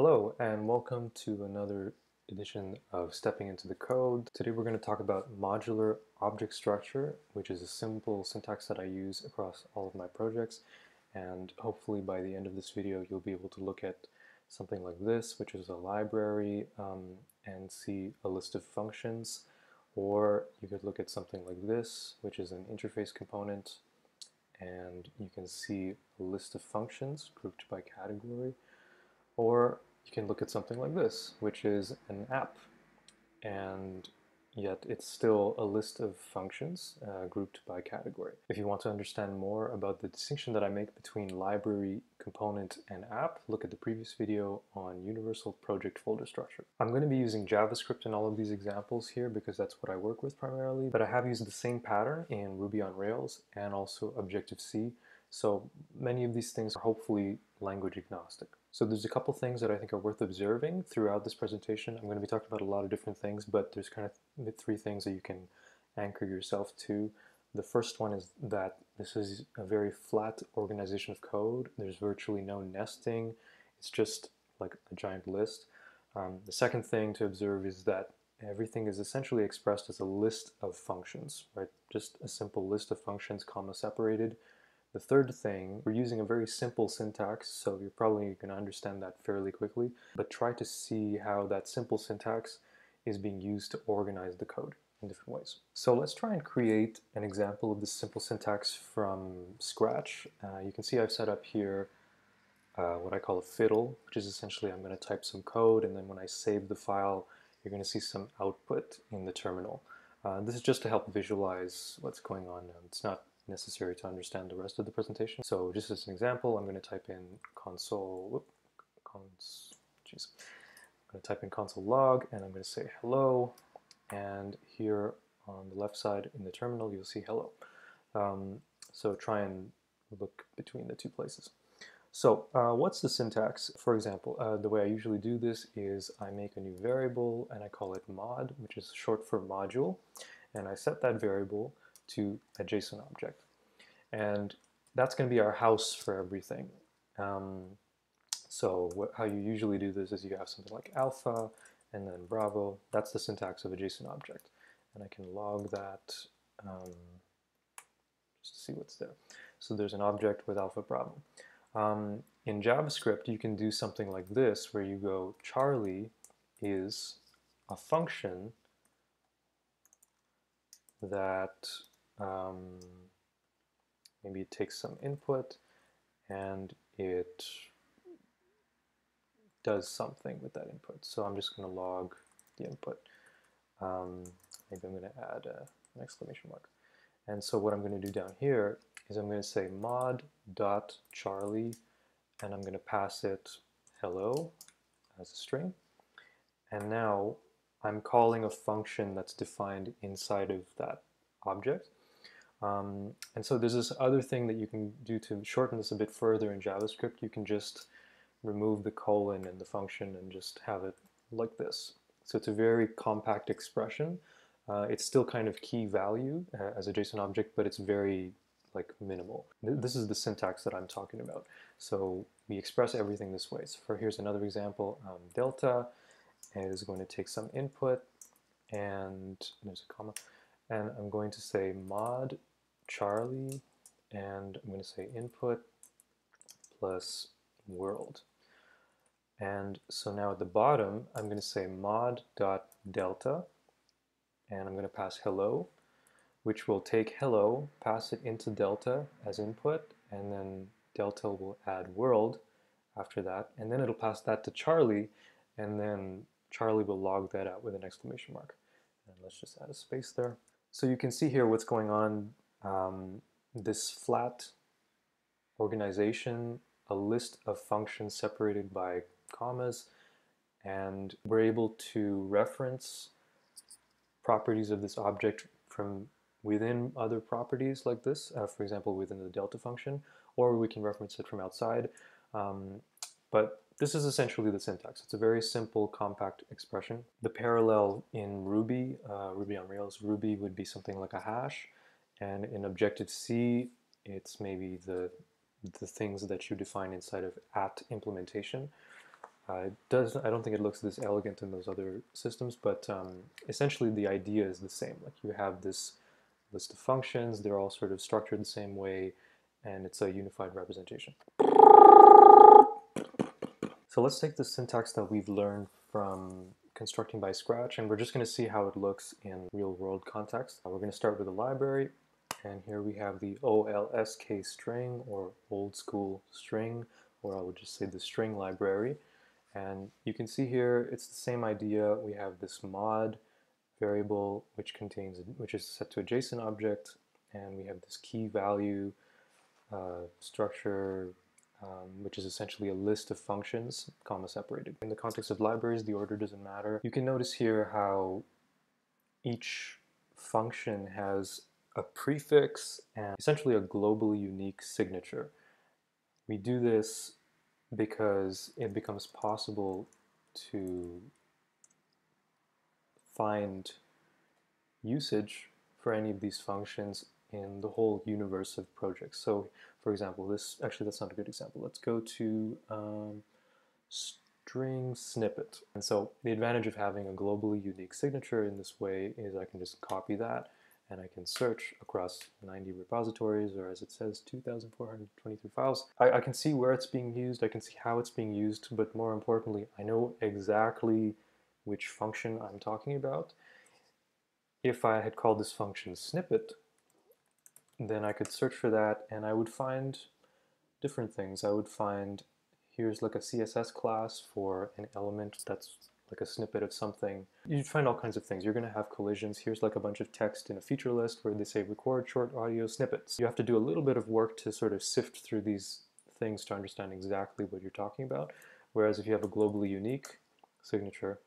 Hello and welcome to another edition of Stepping into the Code. Today we're going to talk about modular object structure, which is a simple syntax that I use across all of my projects. And hopefully by the end of this video you'll be able to look at something like this, which is a library, um, and see a list of functions. Or you could look at something like this, which is an interface component, and you can see a list of functions grouped by category. Or you can look at something like this, which is an app, and yet it's still a list of functions uh, grouped by category. If you want to understand more about the distinction that I make between library, component, and app, look at the previous video on universal project folder structure. I'm going to be using JavaScript in all of these examples here because that's what I work with primarily, but I have used the same pattern in Ruby on Rails and also Objective-C, so many of these things are hopefully language agnostic. So there's a couple things that I think are worth observing throughout this presentation. I'm going to be talking about a lot of different things, but there's kind of three things that you can anchor yourself to. The first one is that this is a very flat organization of code. There's virtually no nesting. It's just like a giant list. Um, the second thing to observe is that everything is essentially expressed as a list of functions, right? Just a simple list of functions, comma separated. The third thing, we're using a very simple syntax, so you're probably going to understand that fairly quickly, but try to see how that simple syntax is being used to organize the code in different ways. So let's try and create an example of this simple syntax from scratch. Uh, you can see I've set up here uh, what I call a fiddle, which is essentially I'm going to type some code and then when I save the file, you're going to see some output in the terminal. Uh, this is just to help visualize what's going on. It's not necessary to understand the rest of the presentation. So just as an example, I'm going to type in console, whoop, cons, geez. I'm going to type in console log and I'm going to say hello and here on the left side in the terminal you'll see hello. Um, so try and look between the two places. So uh, what's the syntax? For example, uh, the way I usually do this is I make a new variable and I call it mod, which is short for module, and I set that variable to a JSON object. And that's going to be our house for everything. Um, so what, how you usually do this is you have something like alpha and then bravo. That's the syntax of a JSON object. And I can log that um, just to see what's there. So there's an object with alpha bravo. Um, in JavaScript, you can do something like this, where you go Charlie is a function that um, maybe it takes some input and it does something with that input. So I'm just going to log the input. Um, maybe I'm going to add a, an exclamation mark. And so what I'm going to do down here is I'm going to say mod dot charlie and I'm going to pass it hello as a string. And now I'm calling a function that's defined inside of that object. Um, and so there's this other thing that you can do to shorten this a bit further in JavaScript. You can just remove the colon in the function and just have it like this. So it's a very compact expression. Uh, it's still kind of key value uh, as a JSON object, but it's very like minimal. This is the syntax that I'm talking about. So we express everything this way. So for here's another example. Um, delta is going to take some input and there's a comma and I'm going to say mod Charlie and I'm going to say input plus world. And so now at the bottom, I'm going to say mod dot delta and I'm going to pass hello, which will take hello, pass it into delta as input, and then delta will add world after that, and then it'll pass that to Charlie, and then Charlie will log that out with an exclamation mark. And let's just add a space there. So you can see here what's going on. Um, this flat organization, a list of functions separated by commas, and we're able to reference properties of this object from within other properties like this, uh, for example, within the delta function, or we can reference it from outside. Um, but this is essentially the syntax. It's a very simple, compact expression. The parallel in Ruby, uh, Ruby on Rails, Ruby would be something like a hash, and in Objective-C, it's maybe the, the things that you define inside of at implementation. Uh, it does I don't think it looks this elegant in those other systems, but um, essentially the idea is the same. Like you have this list of functions, they're all sort of structured the same way, and it's a unified representation. So let's take the syntax that we've learned from constructing by scratch, and we're just going to see how it looks in real-world context. We're going to start with a library, and here we have the OLSK string, or old school string, or I would just say the string library. And you can see here, it's the same idea. We have this mod variable, which contains, which is set to a JSON object, and we have this key value uh, structure um, which is essentially a list of functions, comma separated. In the context of libraries, the order doesn't matter. You can notice here how each function has a prefix and essentially a globally unique signature. We do this because it becomes possible to find usage for any of these functions in the whole universe of projects. So for example, this, actually that's not a good example. Let's go to um, string snippet. And so the advantage of having a globally unique signature in this way is I can just copy that and I can search across 90 repositories, or as it says, 2,423 files. I, I, can see where it's being used, I can see how it's being used, but more importantly, I know exactly which function I'm talking about. If I had called this function snippet, then I could search for that and I would find different things. I would find here's like a CSS class for an element that's like a snippet of something. You'd find all kinds of things. You're going to have collisions. Here's like a bunch of text in a feature list where they say record short audio snippets. You have to do a little bit of work to sort of sift through these things to understand exactly what you're talking about. Whereas if you have a globally unique signature,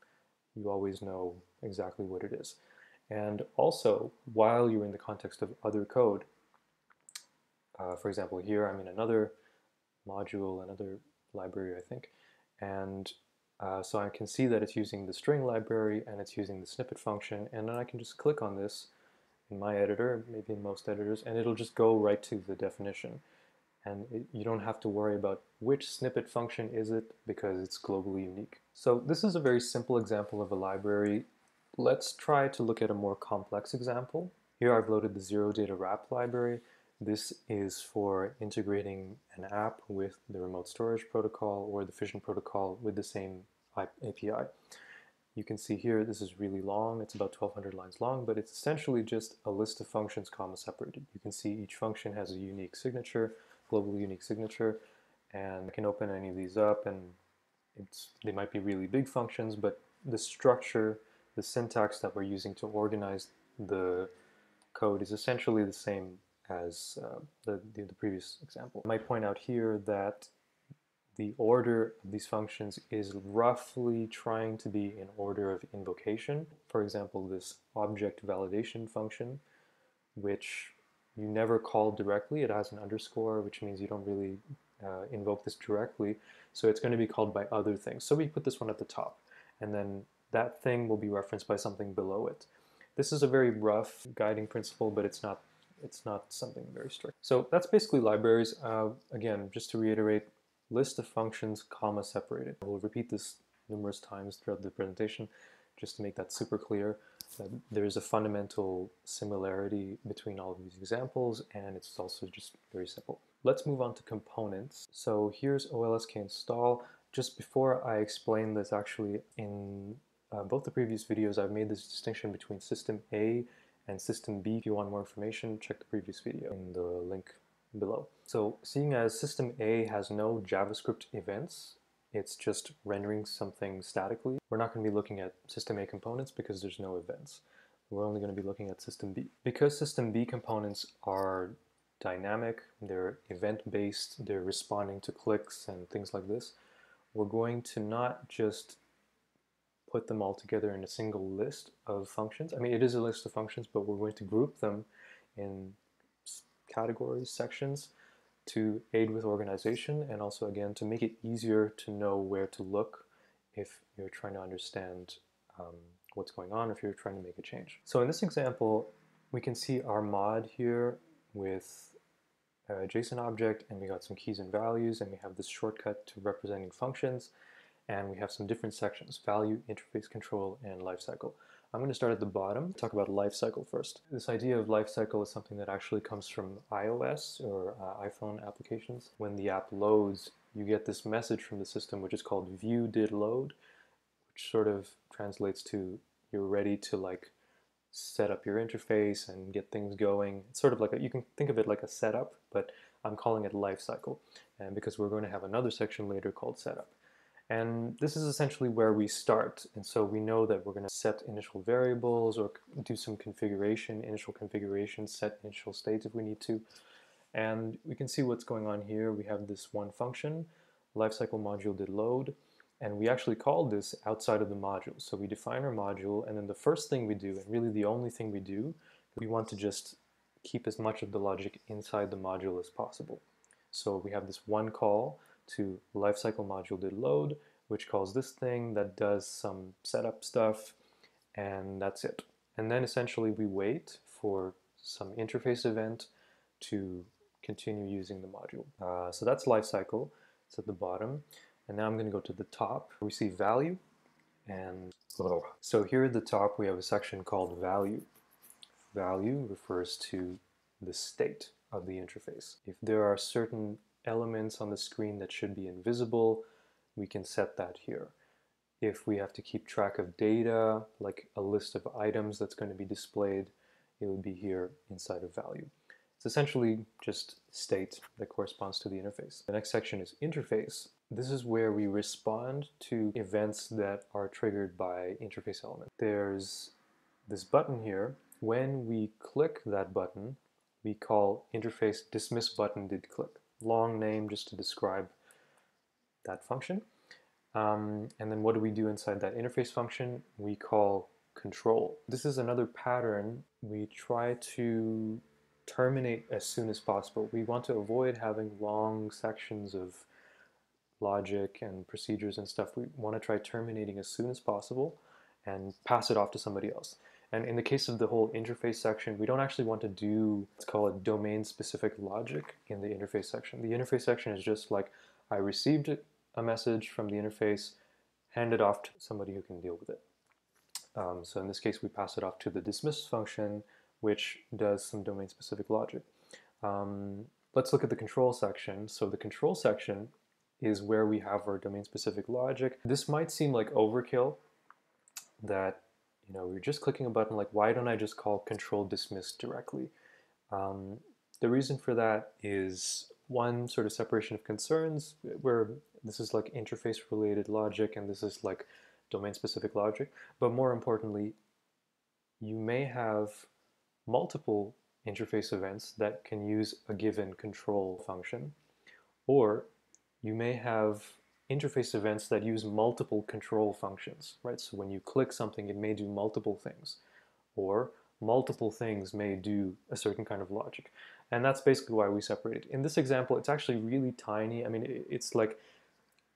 you always know exactly what it is. And also, while you're in the context of other code, uh, for example, here I'm in another module, another library, I think, and uh, so I can see that it's using the string library and it's using the snippet function, and then I can just click on this in my editor, maybe in most editors, and it'll just go right to the definition. And it, you don't have to worry about which snippet function is it because it's globally unique. So this is a very simple example of a library. Let's try to look at a more complex example. Here I've loaded the zero data wrap library. This is for integrating an app with the remote storage protocol or the fission protocol with the same API. You can see here this is really long, it's about 1200 lines long, but it's essentially just a list of functions comma separated. You can see each function has a unique signature, globally unique signature, and I can open any of these up and it's, they might be really big functions, but the structure, the syntax that we're using to organize the code is essentially the same as uh, the, the, the, previous example. I might point out here that the order of these functions is roughly trying to be in order of invocation. For example, this object validation function, which you never call directly. It has an underscore, which means you don't really uh, invoke this directly. So it's going to be called by other things. So we put this one at the top, and then that thing will be referenced by something below it. This is a very rough guiding principle, but it's not it's not something very strict. So that's basically libraries. Uh, again, just to reiterate, list of functions, comma separated. We'll repeat this numerous times throughout the presentation just to make that super clear. that there's a fundamental similarity between all of these examples and it's also just very simple. Let's move on to components. So here's OLSK install. Just before I explain this actually in uh, both the previous videos I've made this distinction between system A and system B. If you want more information, check the previous video in the link below. So seeing as system A has no JavaScript events, it's just rendering something statically. We're not going to be looking at system A components because there's no events. We're only going to be looking at system B. Because system B components are dynamic, they're event-based, they're responding to clicks and things like this, we're going to not just put them all together in a single list of functions. I mean, it is a list of functions, but we're going to group them in categories, sections, to aid with organization and also, again, to make it easier to know where to look if you're trying to understand um, what's going on, if you're trying to make a change. So in this example, we can see our mod here with a JSON object, and we got some keys and values, and we have this shortcut to representing functions. and we have some different sections, value, interface control, and lifecycle. I'm going to start at the bottom, talk about lifecycle first. This idea of lifecycle is something that actually comes from iOS or uh, iPhone applications. When the app loads, you get this message from the system which is called view did load, which sort of translates to you're ready to like set up your interface and get things going. It's sort of like a, you can think of it like a setup, but I'm calling it lifecycle, and because we're going to have another section later called setup. And this is essentially where we start. And so we know that we're going to set initial variables or do some configuration, initial configuration, set initial states if we need to. And we can see what's going on here. We have this one function, lifecycle module did load, and we actually call this outside of the module. So we define our module, and then the first thing we do, and really the only thing we do, we want to just keep as much of the logic inside the module as possible. So we have this one call to lifecycle module did load, which calls this thing that does some setup stuff, and that's it. And then essentially we wait for some interface event to continue using the module. Uh, so that's lifecycle. It's at the bottom. And now I'm going to go to the top. We see value. And so here at the top, we have a section called value. Value refers to the state of the interface. If there are certain elements on the screen that should be invisible, we can set that here. If we have to keep track of data, like a list of items that's going to be displayed, it would be here inside of value. It's essentially just state that corresponds to the interface. The next section is interface. This is where we respond to events that are triggered by interface element. There's this button here. When we click that button, we call interface dismiss button did click long name just to describe that function. Um, and then what do we do inside that interface function? We call control. This is another pattern. We try to terminate as soon as possible. We want to avoid having long sections of logic and procedures and stuff. We want to try terminating as soon as possible and pass it off to somebody else. And in the case of the whole interface section, we don't actually want to do, let's call it domain-specific logic in the interface section. The interface section is just like, I received a message from the interface, hand it off to somebody who can deal with it. Um, so in this case, we pass it off to the dismiss function, which does some domain-specific logic. Um, let's look at the control section. So the control section is where we have our domain-specific logic. This might seem like overkill, that you know, we're just clicking a button like, why don't I just call control dismiss directly? Um, the reason for that is one sort of separation of concerns where this is like interface related logic and this is like domain specific logic. But more importantly, you may have multiple interface events that can use a given control function, or you may have interface events that use multiple control functions, right? So when you click something, it may do multiple things, or multiple things may do a certain kind of logic. And that's basically why we separate it. In this example, it's actually really tiny. I mean, it's like,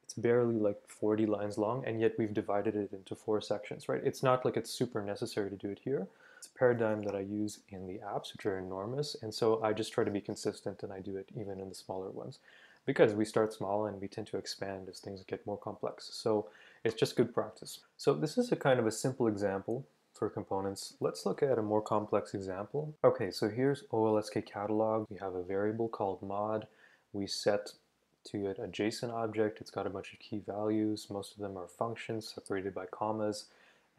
it's barely like 40 lines long, and yet we've divided it into four sections, right? It's not like it's super necessary to do it here. It's a paradigm that I use in the apps, which are enormous, and so I just try to be consistent and I do it even in the smaller ones because we start small and we tend to expand as things get more complex. So it's just good practice. So this is a kind of a simple example for components. Let's look at a more complex example. Okay, so here's OLSK catalog. We have a variable called mod. We set to it a JSON object. It's got a bunch of key values. Most of them are functions separated by commas.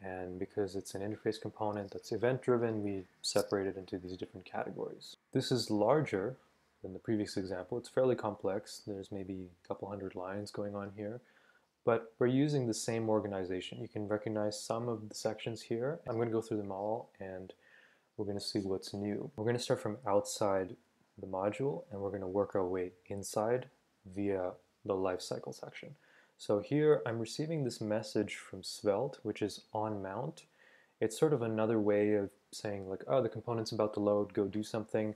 And because it's an interface component that's event-driven, we separate it into these different categories. This is larger than the previous example. It's fairly complex. There's maybe a couple hundred lines going on here. But we're using the same organization. You can recognize some of the sections here. I'm going to go through them all and we're going to see what's new. We're going to start from outside the module and we're going to work our way inside via the lifecycle section. So here I'm receiving this message from Svelte, which is on mount. It's sort of another way of saying like, oh, the component's about to load, go do something.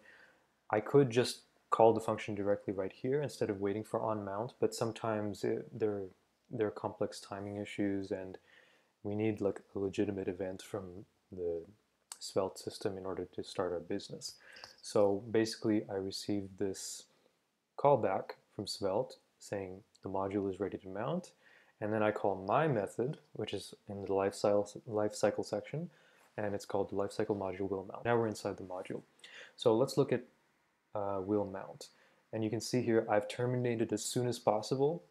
I could just call the function directly right here instead of waiting for on mount, but sometimes it, there, there are complex timing issues and we need like a legitimate event from the Svelte system in order to start our business. So basically I received this callback from Svelte saying the module is ready to mount And then I call my method, which is in the life cycle, life cycle section, and it's called the lifecycle module will mount. Now we're inside the module. So let's look at uh, will mount. And you can see here I've terminated as soon as possible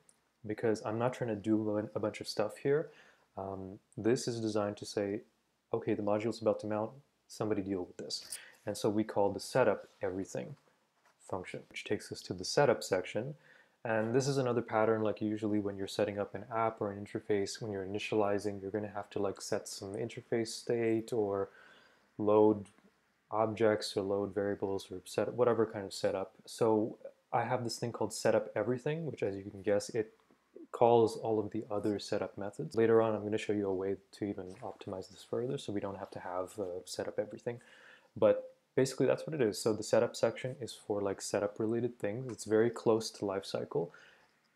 because I'm not trying to do a bunch of stuff here. Um, this is designed to say, okay, the module is about to mount, somebody deal with this. And so we call the setup everything function, which takes us to the setup section. And this is another pattern like usually when you're setting up an app or an interface, when you're initializing, you're going to have to like set some interface state or load objects or load variables or set whatever kind of setup. So I have this thing called setup everything, which as you can guess, it calls all of the other setup methods. Later on, I'm going to show you a way to even optimize this further so we don't have to have uh, setup everything. But basically that's what it is. So the setup section is for like setup related things. It's very close to lifecycle.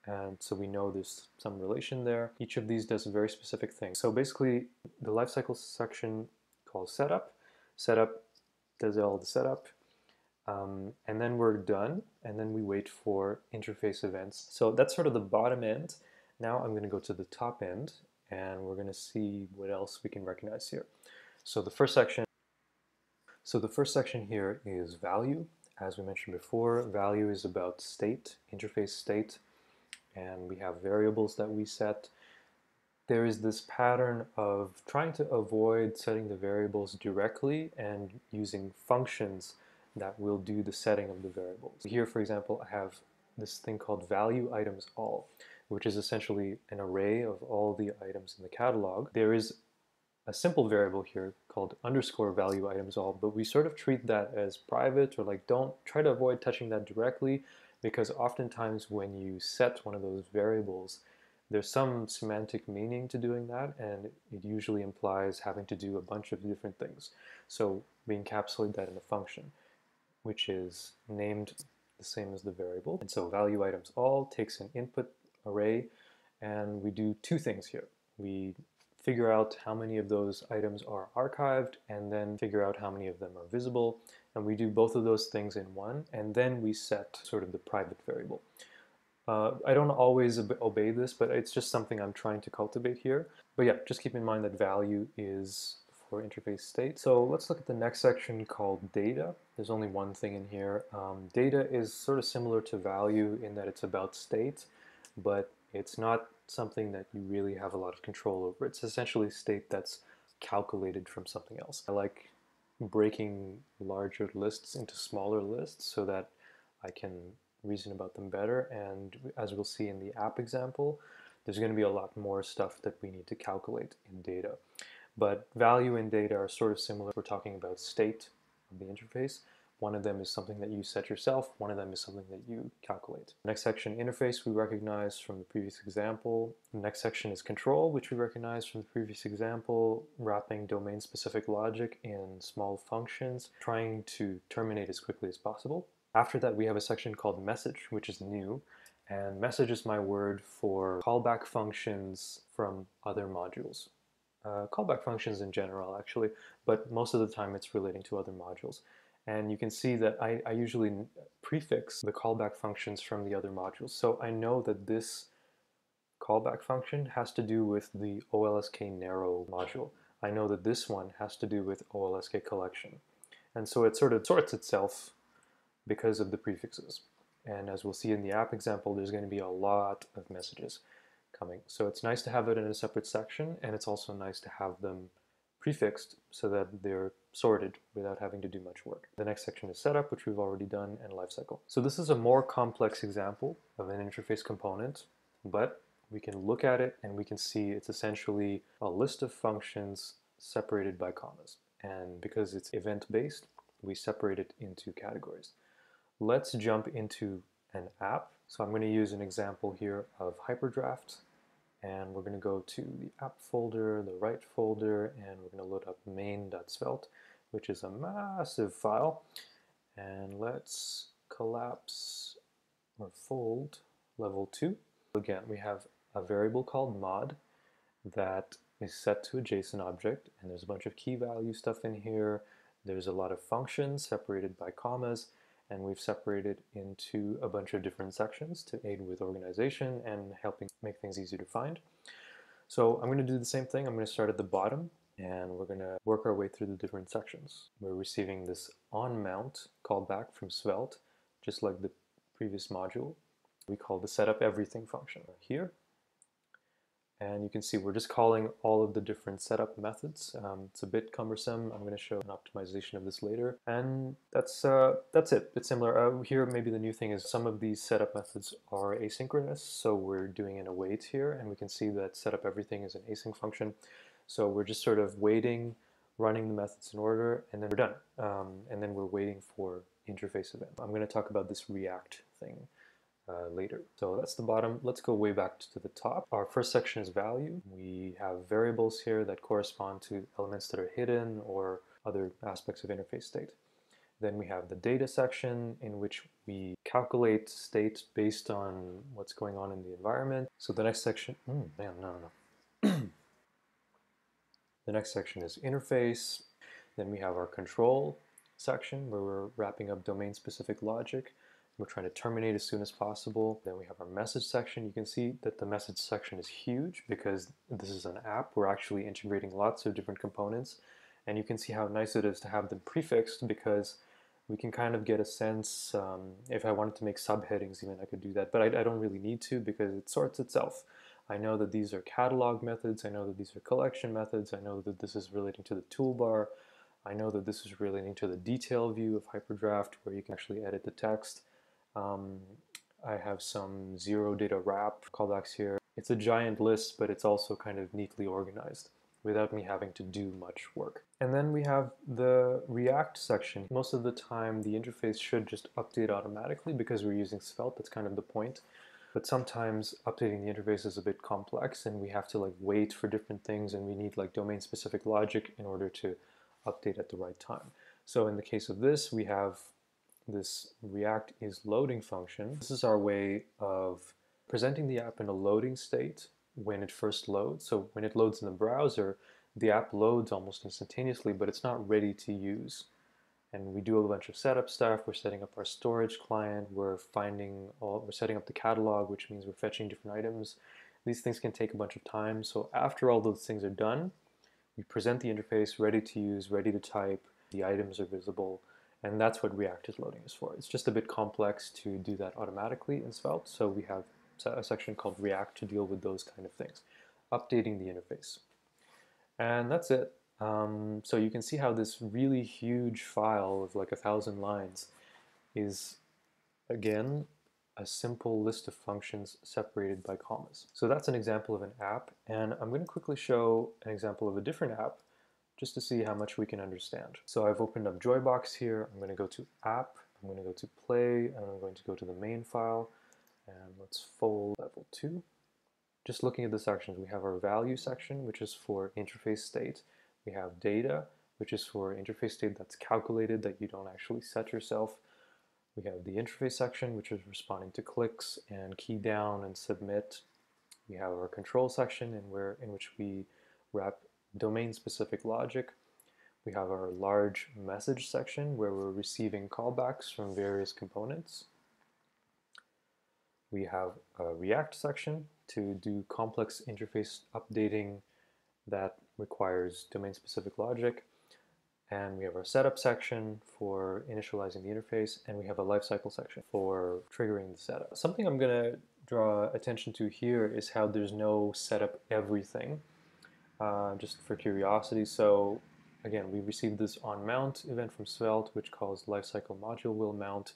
And so we know there's some relation there. Each of these does a very specific thing. So basically the lifecycle section calls setup. Setup does all the setup. Um, and then we're done. And then we wait for interface events. So that's sort of the bottom end. Now I'm going to go to the top end and we're going to see what else we can recognize here. So the first section so the first section here is value. As we mentioned before, value is about state, interface state, and we have variables that we set. There is this pattern of trying to avoid setting the variables directly and using functions that will do the setting of the variables. Here, for example, I have this thing called value items all, which is essentially an array of all the items in the catalog. There is a simple variable here called underscore value items all, but we sort of treat that as private or like don't try to avoid touching that directly because oftentimes when you set one of those variables, there's some semantic meaning to doing that and it usually implies having to do a bunch of different things. So we encapsulate that in a function, which is named the same as the variable. And so value items all takes an input array and we do two things here. We figure out how many of those items are archived, and then figure out how many of them are visible. And we do both of those things in one, and then we set sort of the private variable. Uh, I don't always obey this, but it's just something I'm trying to cultivate here. But yeah, just keep in mind that value is for interface state. So let's look at the next section called data. There's only one thing in here. Um, data is sort of similar to value in that it's about state, but it's not something that you really have a lot of control over. It's essentially state that's calculated from something else. I like breaking larger lists into smaller lists so that I can reason about them better. And as we'll see in the app example, there's going to be a lot more stuff that we need to calculate in data. But value and data are sort of similar. We're talking about state of the interface. One of them is something that you set yourself, one of them is something that you calculate. Next section, interface, we recognize from the previous example. The next section is control, which we recognize from the previous example, wrapping domain-specific logic in small functions, trying to terminate as quickly as possible. After that, we have a section called message, which is new, and message is my word for callback functions from other modules. Uh, callback functions in general, actually, but most of the time it's relating to other modules. And you can see that I, I usually prefix the callback functions from the other modules. So I know that this callback function has to do with the OLSK narrow module. I know that this one has to do with OLSK collection. And so it sort of sorts itself because of the prefixes. And as we'll see in the app example, there's going to be a lot of messages coming. So it's nice to have it in a separate section, and it's also nice to have them prefixed so that they're sorted without having to do much work. The next section is setup, which we've already done, and lifecycle. So this is a more complex example of an interface component, but we can look at it and we can see it's essentially a list of functions separated by commas. And because it's event-based, we separate it into categories. Let's jump into an app. So I'm going to use an example here of Hyperdraft and we're going to go to the app folder, the right folder, and we're going to load up main.svelte, which is a massive file. And let's collapse or fold level 2. Again, we have a variable called mod that is set to a JSON object, and there's a bunch of key value stuff in here. There's a lot of functions separated by commas, and we've separated into a bunch of different sections to aid with organization and helping make things easy to find. So I'm going to do the same thing. I'm going to start at the bottom and we're going to work our way through the different sections. We're receiving this on mount callback from Svelte, just like the previous module. We call the setup everything function here. And you can see we're just calling all of the different setup methods. Um, it's a bit cumbersome. I'm going to show an optimization of this later. And that's uh, that's it. It's similar. Uh, here, maybe the new thing is some of these setup methods are asynchronous. So we're doing an await here. And we can see that setup everything is an async function. So we're just sort of waiting, running the methods in order, and then we're done. Um, and then we're waiting for interface event. I'm going to talk about this React thing uh, later. So that's the bottom. Let's go way back to the top. Our first section is value. We have variables here that correspond to elements that are hidden or other aspects of interface state. Then we have the data section in which we calculate state based on what's going on in the environment. So the next section, mm, no, no, no. the next section is interface. Then we have our control section where we're wrapping up domain-specific logic. We're trying to terminate as soon as possible. Then we have our message section. You can see that the message section is huge because this is an app. We're actually integrating lots of different components. And you can see how nice it is to have them prefixed because we can kind of get a sense, um, if I wanted to make subheadings even, I could do that. But I, I don't really need to because it sorts itself. I know that these are catalog methods. I know that these are collection methods. I know that this is relating to the toolbar. I know that this is relating to the detail view of Hyperdraft where you can actually edit the text. Um, I have some zero data wrap callbacks here. It's a giant list, but it's also kind of neatly organized without me having to do much work. And then we have the React section. Most of the time, the interface should just update automatically because we're using Svelte. That's kind of the point. But sometimes updating the interface is a bit complex and we have to like wait for different things and we need like domain specific logic in order to update at the right time. So in the case of this, we have this React is loading function. This is our way of presenting the app in a loading state when it first loads. So when it loads in the browser, the app loads almost instantaneously, but it's not ready to use. And we do a bunch of setup stuff. We're setting up our storage client. We're finding all, we're setting up the catalog, which means we're fetching different items. These things can take a bunch of time. So after all those things are done, we present the interface ready to use, ready to type, the items are visible, and that's what React is loading is for. It's just a bit complex to do that automatically in Svelte, so we have a section called React to deal with those kind of things, updating the interface. And that's it. Um, so you can see how this really huge file of like a thousand lines is, again, a simple list of functions separated by commas. So that's an example of an app, and I'm going to quickly show an example of a different app just to see how much we can understand. So I've opened up Joybox here, I'm going to go to App, I'm going to go to Play, and I'm going to go to the main file, and let's fold level 2. Just looking at the sections, we have our value section, which is for interface state. We have data, which is for interface state that's calculated that you don't actually set yourself. We have the interface section, which is responding to clicks and key down and submit. We have our control section in, where, in which we wrap domain-specific logic. We have our large message section where we're receiving callbacks from various components. We have a React section to do complex interface updating that requires domain-specific logic. And we have our setup section for initializing the interface, and we have a lifecycle section for triggering the setup. Something I'm going to draw attention to here is how there's no setup everything, uh, just for curiosity. So again, we received this on mount event from Svelte, which calls lifecycle module will mount.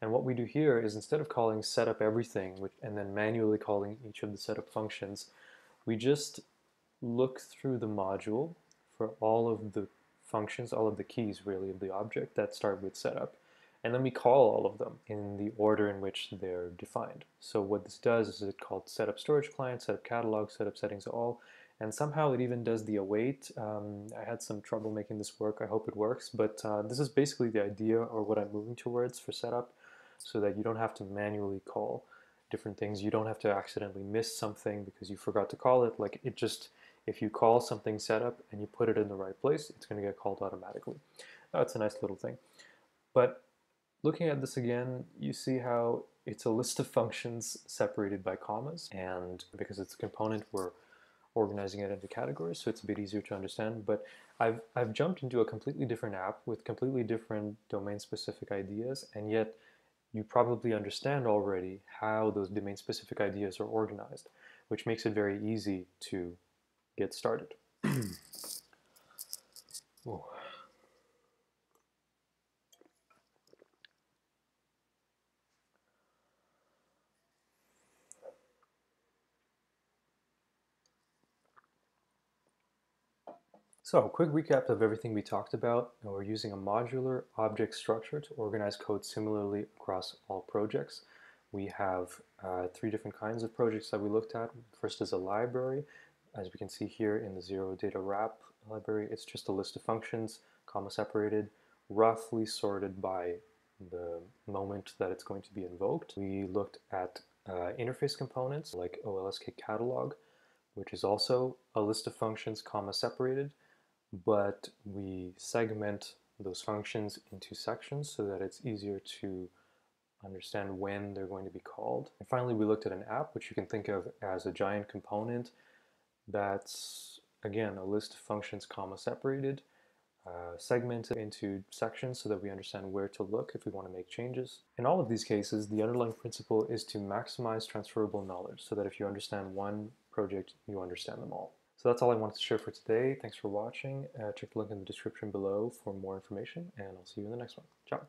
And what we do here is instead of calling setup everything which, and then manually calling each of the setup functions, we just look through the module for all of the functions, all of the keys really of the object that start with setup. And then we call all of them in the order in which they're defined. So what this does is it called setup storage client, setup catalog, setup settings all, and somehow it even does the await. Um, I had some trouble making this work. I hope it works, but uh, this is basically the idea or what I'm moving towards for setup so that you don't have to manually call different things. You don't have to accidentally miss something because you forgot to call it. Like it just if you call something setup and you put it in the right place, it's going to get called automatically. That's a nice little thing. But Looking at this again, you see how it's a list of functions separated by commas, and because it's a component, we're organizing it into categories, so it's a bit easier to understand. But I've, I've jumped into a completely different app with completely different domain-specific ideas, and yet you probably understand already how those domain-specific ideas are organized, which makes it very easy to get started. So, quick recap of everything we talked about. We're using a modular object structure to organize code similarly across all projects. We have uh, three different kinds of projects that we looked at. First is a library. As we can see here in the zero data wrap library, it's just a list of functions, comma separated, roughly sorted by the moment that it's going to be invoked. We looked at uh, interface components like OLSK catalog, which is also a list of functions, comma separated but we segment those functions into sections so that it's easier to understand when they're going to be called. And finally, we looked at an app, which you can think of as a giant component that's, again, a list of functions comma separated, uh, segmented into sections so that we understand where to look if we want to make changes. In all of these cases, the underlying principle is to maximize transferable knowledge so that if you understand one project, you understand them all. So that's all I wanted to share for today. Thanks for watching. Uh, check the link in the description below for more information, and I'll see you in the next one. Ciao.